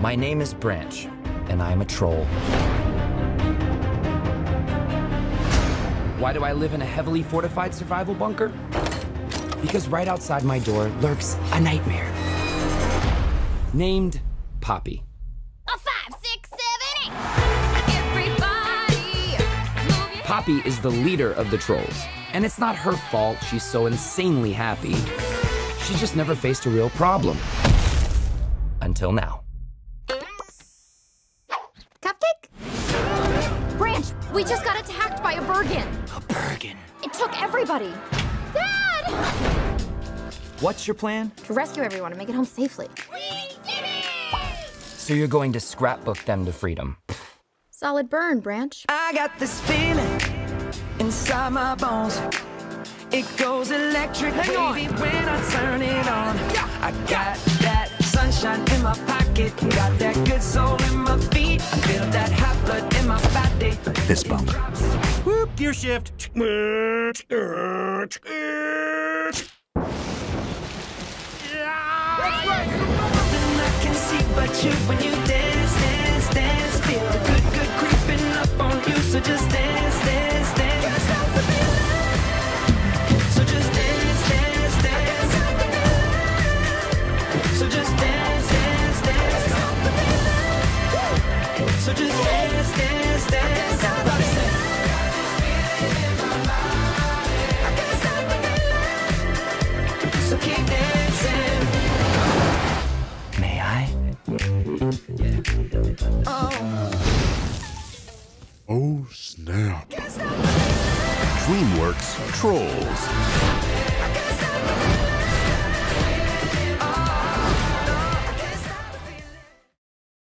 My name is Branch, and I'm a troll. Why do I live in a heavily fortified survival bunker? Because right outside my door lurks a nightmare. Named Poppy. A five, six, seven, eight. Everybody, Poppy is the leader of the trolls, and it's not her fault she's so insanely happy. She just never faced a real problem. Until now. We just got attacked by a Bergen. A Bergen. It took everybody. Dad! What's your plan? To rescue everyone and make it home safely. So you're going to scrapbook them to freedom. Solid burn, Branch. I got this feeling inside my bones. It goes electric, baby, when I turn it on. I got that sunshine in my pocket, got that good soul in my feet. I feel that body. This bump. Whoop, gear shift. Nothing I Oh. Snap. DreamWorks Trolls.